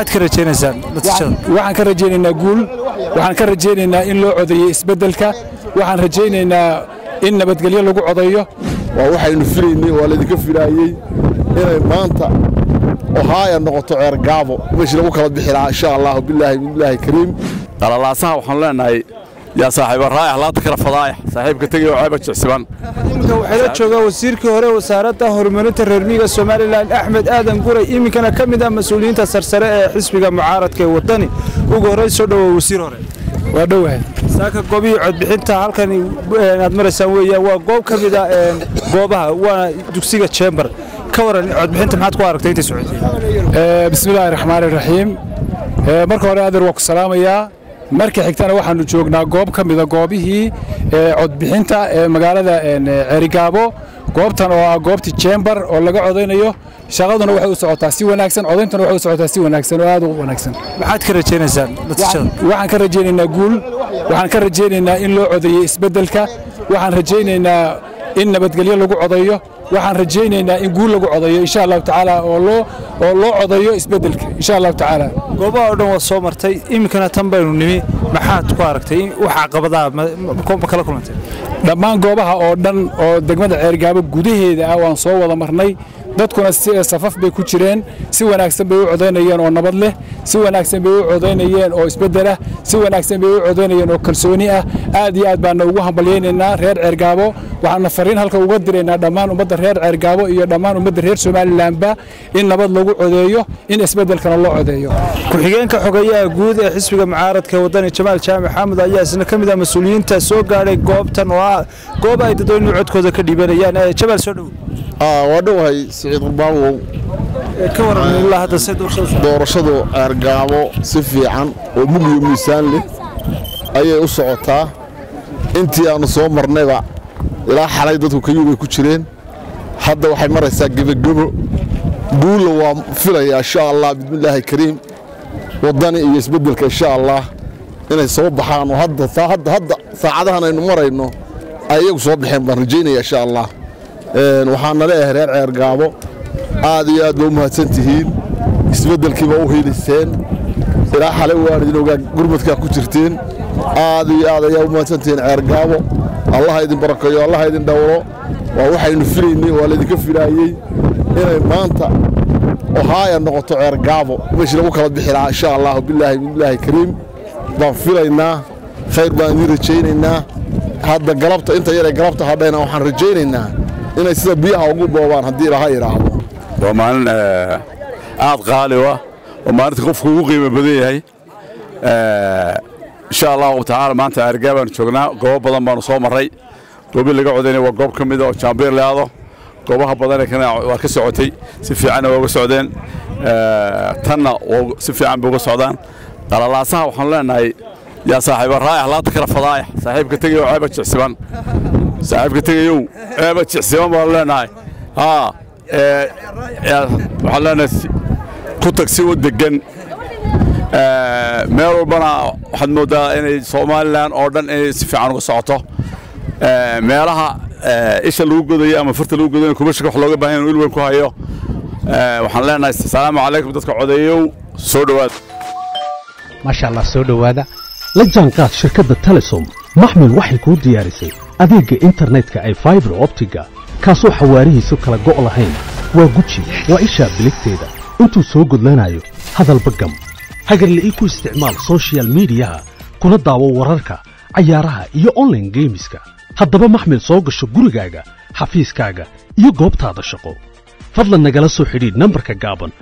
maxaad ka rajaynaysaan waxaan ka rajaynaynaa guul. Waxaan ka rajaynaynaa in loo codeeyo isbeddelka. Waxaan rajaynaynaa in nabadgelyo lagu codeeyo. Waa waxaynu filaynay waa laydinka filaayey inay maanta ohaaya noqoto ceergaabo meeshii lagu kala bixi lahaa insha allahu bilaahi bilaahi kariim. Qalalaasaha waxaanu leenahay yaa saaxiiba raa'ix laanta kala fadaaya saaxiibka tegay oo ceeba jicsiban iminka waxay la joogaa wasiirkii hore wasaaradda horumarinta reer miyiga somalilan axmed aadan guray iminkana ka mid ah mas'uuliyiinta sarsare ee xisbiga mucaaradka ee waddani. Ugu horrayn soo dhowow wasiir hore. Waa dhowahay saaka goobihii codbixinta halkan aad maraysaan weeyaan waa goob ka mid ah goobaha waana dugsiga jembar ka waran codbixinta maxaad ku aragtay intay socotay? Bismillaahi raxmaani raxiim marka hore adeer waa ku salaamayaa marka xigtana waxaannu joognaa goob ka mida goobihii codbixinta ee magaalada ceerigaabo goobtan oo ah goobtii jembar oo laga codaynayo shaqaduna waxay u socotaa si wanaagsan codayntuna waxay u socotaa si wanaagsan oo aad u wanaagsan. Maxaad ka rajaynaysaan waxaan ka rajaynaynaa guul waxaan ka rajaynaynaa in loo codeeyo isbeddelka waxaan rajaynaynaa in nabadgelyo lagu codeeyo waxaan rajaynaynaa in guul lagu codeeyo insha allahu tacaala oo loo oo loo codeeyo isbeddelka insha allahu tacaala. Goobaha oo dhan waa soo martay. Iminkana tan baynu nimi. Maxaad ku aragtay wax caqabadaha ma kala kulantay dhammaan goobaha oo dhan oo degmada ceergaabo gudaheeda ah waan soo wada marnay. Dadkuna safaf bay ku jireen. Si wanaagsan bay u codaynayeen oo nabad leh. Si wanaagsan bay u codaynayeen oo isbeddelah si wanaagsan bay u codaynayeen oo kalsooni ah. Aad iyo aad baana ugu hambalyaynaynaa reer ceergaabo waxaana fariin halka uga diraynaa dhammaan ummadda reer ceergaabo iyo dhammaan ummadda reer somalilanba in nabad lagu codeeyo in isbeddelkana loo codeeyo. Ku-xigeenka xogeeyaha guud ee xisbiga mucaaradka waddani jamaal jaamac xaamud ayaa isna ka mid ah mas'uuliyiinta soo gaadhay goobtan oo ah goob ay dadweynuhu codkooda ka dhiibanayaan jamaal soo dhow. Waa dhowahay siciid qurbaamow ka waran ilaa hadda se doorashadu ceergaabo si fiican oo mug iyo miisaan leh ayay u socotaa. Intii aannu soo marnayba ilaa xalay dadku kayugay ku jireen. Hadda waxay maraysaa gebagebo guulla waa filayaa insha allah bismillaahi kariim. Waddani iyo isbeddelka insha allah inay soo baxaan oo hadda hadda saacadahan aynu marayno ay iyagu soo baxeen baan rajaynaya insha allah waxaana leeyahay reer ceergaabo. Aad iyo aad ba u mahadsan tihiin isbeddelkiiba u hiiliseen ilaa xalay waan idin ogaa gurmadkaa ku jirteen aad iyo aad ayaa u mahadsan tihiin ceergaabo. Allaha idin barakeeyo allaha idin dhowro. Waa waxaynu filaynay waa laydinka filaayey inay maanta ohaaya noqoto ceergaabo. Meeshii lagu kala bixi lahaa insha allahu bilaahi bilaahi kariim. Baan filaynaa khayr baan idiin rajaynaynaa. Hadda galabta inta yaree galabta hadhayna waxaan rajaynaynaa inay sida biyaha ugu boobaan haddii ilaha yidhaahdo waa maalin aad qaali u ah waa maalinta qofku ugu qiimo badan yahay insha allahu tacaala maanta ceergaa baanu joognaa. Goobo badan baanu soo marray. Goobii laga codaynaya waa goob ka mida oo jaambiir leado. Goobaha kana waa ka socotay. Si fiicanna waa uga socdeen. Tanna si fiican bay uga socdaan. Qalalaasaha waxaanu leenahay yaa saaxiiba raa'ix laanta kala fadaaya saaxiibka tegay oo ceeba jicsiban saaxiibka tegayow ceeba jicsiban baanu leenahay. Haa waxaan leenahay ku tag si degan meel walbana waxaad mooddaa inay somalilan oo dhan inay si fiican uga socoto. Meelaha isha lagu godayo ama farta lagu godayo kubashaka wax looga baahan inuu il weyn ku hayo. Waxaan leenahay asalaamu calaykum dadka codeeyow soo dhowaada maasha allah soo dhowaada la jaanqaad shirkadda telesom. Maxmil waxay kuu diyaarisay adeegga internetka ay faibar optiga. Kaasoo xawaarihiisu kala go' lahayn. Waa guji waa ishaa biligteeda. Intuu soo gudlanayo hadalba gam hagarle ii ku isticmaal soshiyal miidiyaha kuna daawo wararka cayaaraha iyo onlaine geemiska haddaba maxmil soo gasho gurigaaga xafiiskaaga iyo goobtaada shaqo. Fadlan nagala soo xidhiidh nambarka gaaban